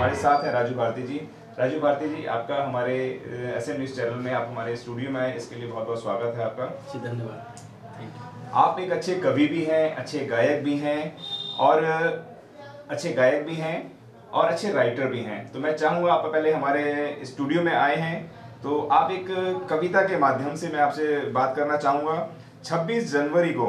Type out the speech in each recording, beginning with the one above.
हमारे साथ हैं राजू भारती जी। राजू भारती जी आपका हमारे एस एम न्यूज़ चैनल में आप हमारे स्टूडियो में आए इसके लिए बहुत बहुत स्वागत है आपका। जी धन्यवाद। आप एक अच्छे कवि भी हैं अच्छे गायक भी हैं और अच्छे गायक भी हैं और अच्छे राइटर भी हैं। तो मैं चाहूँगा आप पहले हमारे स्टूडियो में आए हैं। तो आप एक कविता के माध्यम से मैं आपसे बात करना चाहूँगा। 26 जनवरी को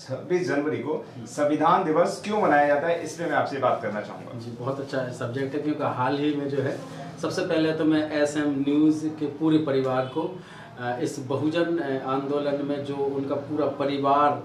26 जनवरी को संविधान दिवस क्यों मनाया जाता है, इस पे मैं आपसे बात करना चाहूँगा। जी, बहुत अच्छा है सब्जेक्ट है, क्योंकि हाल ही में जो है, सबसे पहले तो मैं एस एम न्यूज़ के पूरे परिवार को इस बहुजन आंदोलन में जो उनका पूरा परिवार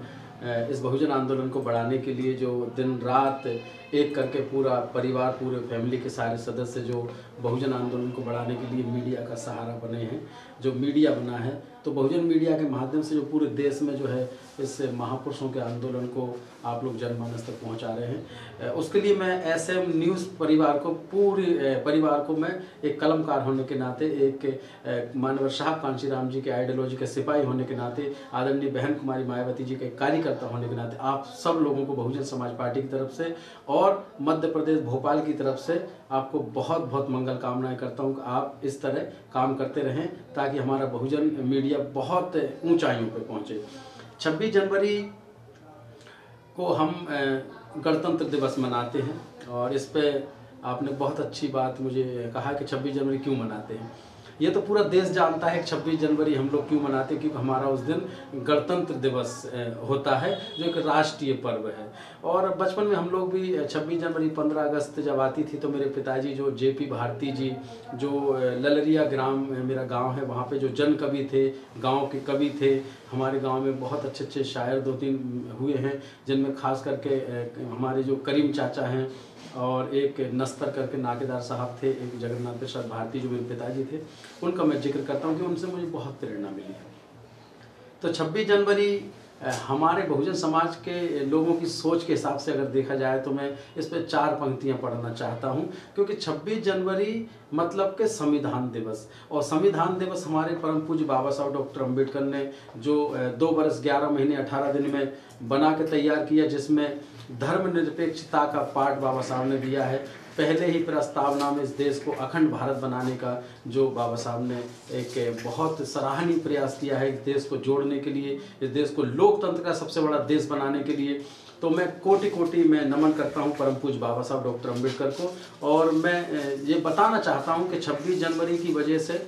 इस बहुजन आंदोलन को बढ़ाने के लिए जो दिन रात एक करके पूरा परिवार, पूरे फैमिली के सारे सदस्य जो बहुजन आंदोलन को बढ़ाने के लिए मीडिया का सहारा बने हैं, जो मीडिया बना है तो बहुजन मीडिया के माध्यम से जो पूरे देश में जो है इस महापुरुषों के आंदोलन को आप लोग जनमानस तक पहुँचा रहे हैं। उसके लिए मैं एस एम न्यूज़ परिवार को पूरी परिवार को मैं एक कलमकार होने के नाते, एक मानवर शाह कांशीराम जी के आइडियोलॉजी के सिपाही होने के नाते, आदरणीय बहन कुमारी मायावती जी के कार्यकर्ता होने के नाते, आप सब लोगों को बहुजन समाज पार्टी की तरफ़ से और मध्य प्रदेश भोपाल की तरफ़ से आपको बहुत बहुत मंगल कामनाएँ करता हूँ कि आप इस तरह काम करते रहें ताकि हमारा बहुजन मीडिया बहुत ऊंचाइयों पर पहुँचे। 26 जनवरी को हम गणतंत्र दिवस मनाते हैं और इस पे आपने बहुत अच्छी बात मुझे कहा कि 26 जनवरी क्यों मनाते हैं। ये तो पूरा देश जानता है छब्बीस जनवरी हम लोग क्यों मनाते हैं, क्योंकि हमारा उस दिन गणतंत्र दिवस होता है, जो एक राष्ट्रीय पर्व है। और बचपन में हम लोग भी 26 जनवरी 15 अगस्त जब आती थी तो मेरे पिताजी जो जे पी भारती जी, जो ललरिया ग्राम मेरा गाँव है, वहाँ पर जो जन कवि थे, गाँव के कवि थे, हमारे गाँव में बहुत अच्छे अच्छे शायर दो तीन हुए हैं, जिनमें खास करके हमारे जो करीम चाचा हैं और एक नस्तर करके नाकेदार साहब थे, एक जगन्नाथ प्रसाद भारती जो मेरे पिताजी थे, उनका मैं ज़िक्र करता हूँ कि उनसे मुझे बहुत प्रेरणा मिली है। तो 26 जनवरी हमारे बहुजन समाज के लोगों की सोच के हिसाब से अगर देखा जाए तो मैं इस पर चार पंक्तियाँ पढ़ना चाहता हूँ, क्योंकि 26 जनवरी मतलब के संविधान दिवस। और संविधान दिवस हमारे परम पूज्य बाबा साहब डॉक्टर अंबेडकर ने जो दो बरस ग्यारह महीने अठारह दिन में बना के तैयार किया, जिसमें धर्मनिरपेक्षता का पाठ बाबा साहब ने दिया है। पहले ही प्रस्तावना में इस देश को अखंड भारत बनाने का जो बाबा साहब ने एक बहुत सराहनीय प्रयास किया है इस देश को जोड़ने के लिए, इस देश को लोकतंत्र का सबसे बड़ा देश बनाने के लिए तो मैं कोटि कोटि में नमन करता हूँ परम पूज बाबा साहब डॉक्टर अंबेडकर को। और मैं ये बताना चाहता हूँ कि 26 जनवरी की वजह से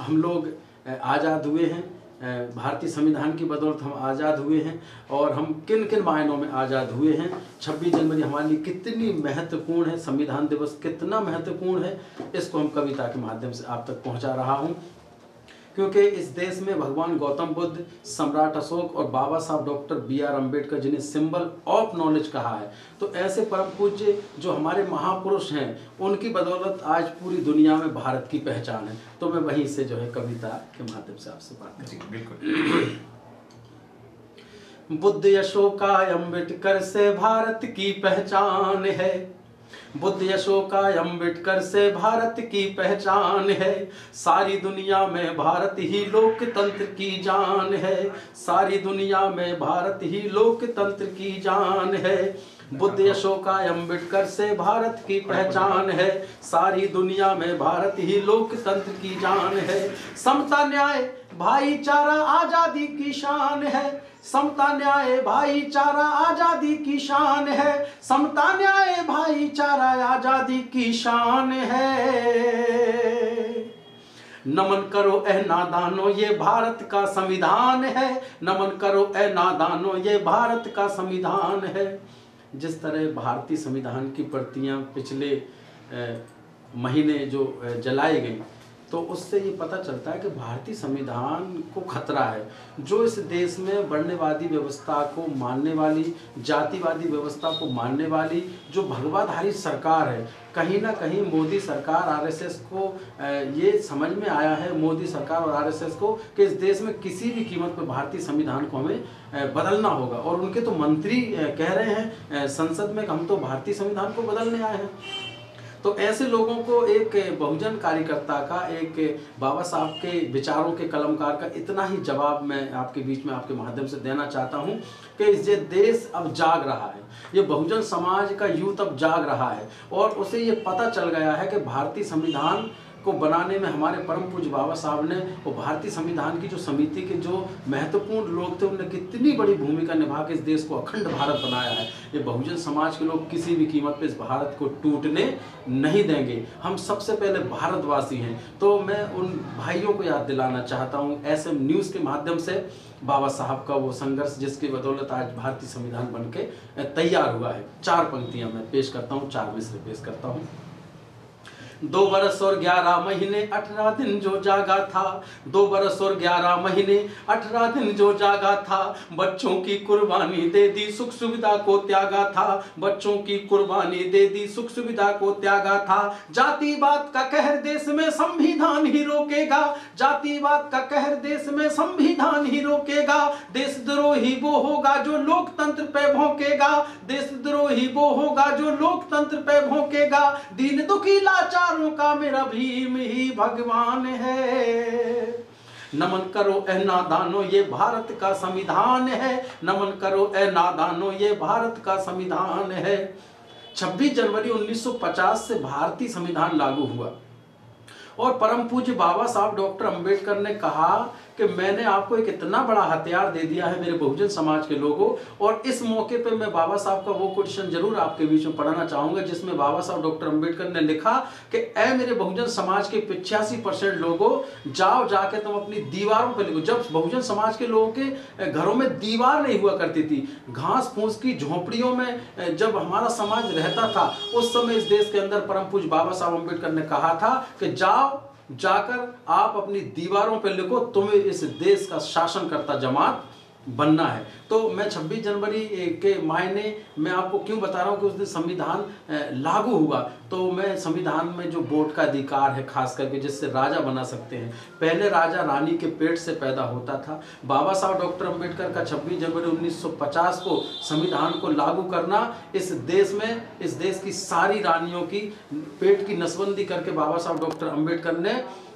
हम लोग आज़ाद हुए हैं। भारतीय संविधान की बदौलत हम आज़ाद हुए हैं और हम किन किन मायनों में आज़ाद हुए हैं? 26 जनवरी हमारे लिए कितनी महत्वपूर्ण है? संविधान दिवस कितना महत्वपूर्ण है? इसको हम कविता के माध्यम से आप तक पहुँचा रहा हूँ। क्योंकि इस देश में भगवान गौतम बुद्ध सम्राट अशोक और बाबा साहब डॉक्टर बी आर अंबेडकर जिन्हें सिंबल ऑफ़ नॉलेज कहा है तो ऐसे परम पूज्य जो हमारे महापुरुष हैं उनकी बदौलत आज पूरी दुनिया में भारत की पहचान है। तो मैं वहीं से जो है कविता के माध्यम से आपसे बात करूँ बिल्कुल। बुद्ध यशोकाय अंबेडकर से भारत की पहचान है। बुद्ध यशोकाय अंबेडकर से भारत की पहचान है। सारी दुनिया में भारत ही लोकतंत्र की जान है। सारी दुनिया में भारत ही लोकतंत्र की जान है। बुद्ध यशोकाय अंबेडकर से भारत की पहचान है। सारी दुनिया में भारत ही लोकतंत्र की जान है। समता न्याय भाईचारा आज़ादी की शान है। समता न्याय भाईचारा आज़ादी की शान है। समता न्याय भाईचारा आज़ादी की शान है। नमन करो ए नादानो, ये भारत का संविधान है। नमन करो ए नादानो, ये भारत का संविधान है। जिस तरह भारतीय संविधान की प्रतियाँ पिछले महीने जो जलाई गई तो उससे ये पता चलता है कि भारतीय संविधान को खतरा है, जो इस देश में वर्णवादी व्यवस्था को मानने वाली, जातिवादी व्यवस्था को मानने वाली, जो भगवाधारी सरकार है, कहीं ना कहीं मोदी सरकार आरएसएस को ये समझ में आया है, मोदी सरकार और आरएसएस को, कि इस देश में किसी भी कीमत पर भारतीय संविधान को हमें बदलना होगा। और उनके तो मंत्री कह रहे हैं संसद में हम तो भारतीय संविधान को बदलने आए हैं। तो ऐसे लोगों को एक बहुजन कार्यकर्ता का, एक बाबा साहब के विचारों के कलमकार का इतना ही जवाब मैं आपके बीच में आपके माध्यम से देना चाहता हूँ कि ये देश अब जाग रहा है। ये बहुजन समाज का यूथ अब जाग रहा है और उसे ये पता चल गया है कि भारतीय संविधान को बनाने में हमारे परम पूज्य बाबा साहब ने और भारतीय संविधान की जो समिति के जो महत्वपूर्ण लोग थे उन्होंने कितनी बड़ी भूमिका निभा के इस देश को अखंड भारत बनाया है। ये बहुजन समाज के लोग किसी भी कीमत पे इस भारत को टूटने नहीं देंगे। हम सबसे पहले भारतवासी हैं। तो मैं उन भाइयों को याद दिलाना चाहता हूँ। एस न्यूज़ के माध्यम से बाबा साहब का वो संघर्ष, जिसकी बदौलत आज भारतीय संविधान बन के तैयार हुआ है। चार पंक्तियाँ मैं पेश करता हूँ, चार मिसरे पेश करता हूँ। दो बरस और ग्यारह महीने, अठारह दिन जो जागा था। दो बरस और ग्यारह महीने, अठारह दिन जो जागा था। बच्चों की कुर्बानी दे दी, सुख सुविधा को त्यागा था। बच्चों की कुर्बानी दे दी, सुख सुविधा को त्यागा था। जाति बात का कहर देश में संविधान ही रोकेगा। जाति बात का कहर देश में संविधान ही रोकेगा। देशद्रोही वो होगा जो लोकतंत्र पे भोंकेगा। देशद्रोही वो होगा जो लोकतंत्र पे भोंकेगा। दीन दुखी लाचार चारों का मेरा भीम ही भगवान है। नमन करो ए नादानो, ये भारत का संविधान है। नमन करो ए नादानो, ये भारत का संविधान है। 26 जनवरी 1950 से भारतीय संविधान लागू हुआ। और परम पूज्य बाबा साहब डॉक्टर अंबेडकर ने कहा कि मैंने आपको एक इतना बड़ा हथियार दे दिया है मेरे बहुजन समाज के लोगों, और इस मौके पे मैं बाबा साहब का वो क्वेश्चन ज़रूर आपके बीच में पढ़ाना चाहूँगा, जिसमें बाबा साहब डॉक्टर अंबेडकर ने लिखा कि ए मेरे बहुजन समाज के पिचासी परसेंट लोगों, जाओ जाके तुम अपनी दीवारों पर लिखो। जब बहुजन समाज के लोगों के घरों में दीवार नहीं हुआ करती थी घास फूस की झोंपड़ियों में जब हमारा समाज रहता था, उस समय इस देश के अंदर परम पूज बाबा साहब अंबेडकर ने कहा था कि, जाओ जाकर आप अपनी दीवारों पर लिखो तुम्हें इस देश का शासन करता जमात। बनना है। तो मैं 26 जनवरी के मायने मैं आपको क्यों बता रहा हूँ कि उस दिन संविधान लागू हुआ? तो मैं संविधान में जो वोट का अधिकार है, खास करके जिससे राजा बना सकते हैं, पहले राजा रानी के पेट से पैदा होता था। बाबा साहब डॉक्टर अंबेडकर का 26 जनवरी 1950 को संविधान को लागू करना, इस देश में, इस देश की सारी रानियों की पेट की नसबंदी करके बाबा साहब डॉक्टर अंबेडकर ने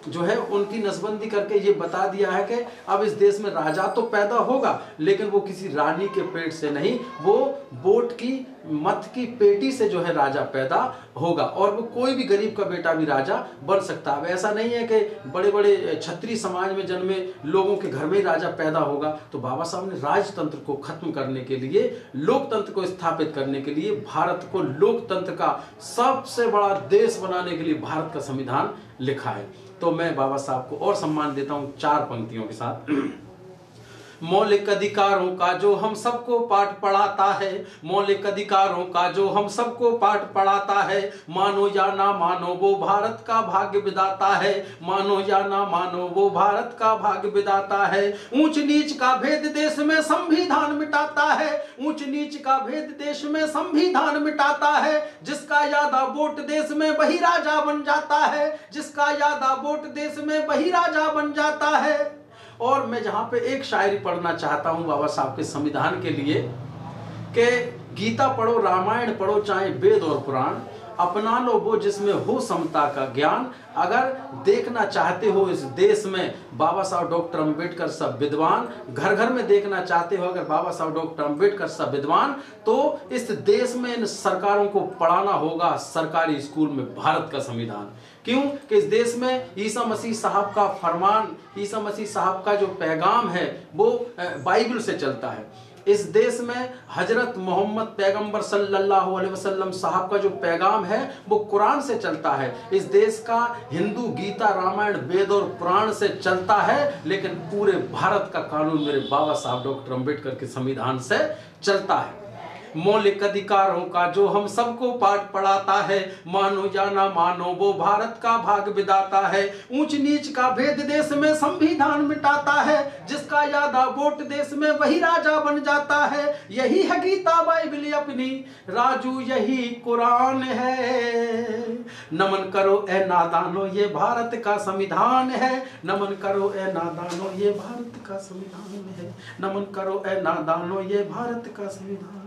जो है, उनकी नसबंदी करके ये बता दिया है कि अब इस देश में राजा तो पैदा होगा, लेकिन वो किसी रानी के पेट से नहीं, वो बोट की मत की पेटी से जो है राजा पैदा होगा, और वो कोई भी गरीब का बेटा भी राजा बन सकता है। ऐसा नहीं है कि बड़े बड़े छत्री समाज में जन्मे लोगों के घर में ही राजा पैदा होगा तो बाबा साहब ने राजतंत्र को खत्म करने के लिए, लोकतंत्र को स्थापित करने के लिए, भारत को लोकतंत्र का सबसे बड़ा देश बनाने के लिए भारत का संविधान लिखा है। तो मैं बाबा साहब को और सम्मान देता हूँ चार पंक्तियों के साथ। मौलिक अधिकारों का जो हम सबको पाठ पढ़ाता है, मौलिक अधिकारों का जो हम सबको पाठ पढ़ाता है, मानो या ना मानो वो भारत का भाग्य विदाता है, मानो या ना मानो वो भारत का भाग्य विदाता है। ऊंच नीच का भेद देश में संविधान मिटाता है, ऊंच नीच का भेद देश में संविधान मिटाता है, जिसका यादा वोट देश में वही राजा बन जाता है, जिसका यादा वोट देश में वही राजा बन जाता है। और मैं जहाँ पे एक शायरी पढ़ना चाहता हूँ बाबा साहब के संविधान के लिए, कि गीता पढ़ो, रामायण पढ़ो, चाहे वेद और पुराण, अपना लो वो जिसमें हो समता का ज्ञान। अगर देखना चाहते हो इस देश में बाबा साहब डॉक्टर अंबेडकर सब विद्वान घर घर में देखना चाहते हो अगर बाबा साहब डॉक्टर अंबेडकर सब विद्वान तो इस देश में इन सरकारों को पढ़ाना होगा सरकारी स्कूल में भारत का संविधान। क्यों? कि इस देश में ईसा मसीह साहब का फरमान, ईसा मसीह साहब का जो पैगाम है, वो बाइबल से चलता है। इस देश में हज़रत मोहम्मद पैगंबर सल्लल्लाहु अलैहि वसल्लम साहब का जो पैगाम है, वो कुरान से चलता है। इस देश का हिंदू गीता रामायण वेद और पुराण से चलता है, लेकिन पूरे भारत का कानून मेरे बाबा साहब डॉक्टर अंबेडकर के संविधान से चलता है। मौलिक अधिकारों का जो हम सबको पाठ पढ़ाता है। मानो या ना मानो, वो भारत का भाग बिदाता है। ऊंच नीच का भेद देश में संविधान मिटाता है। जिसका यादा वोट देश में वही राजा बन जाता है। यही है गीता बाइबल अपनी। राजू, यही कुरान है। नमन करो ए नादानो, ये भारत का संविधान है। नमन करो ए नादानो, ये भारत का संविधान है। नमन करो ए नादानो, ये भारत का संविधान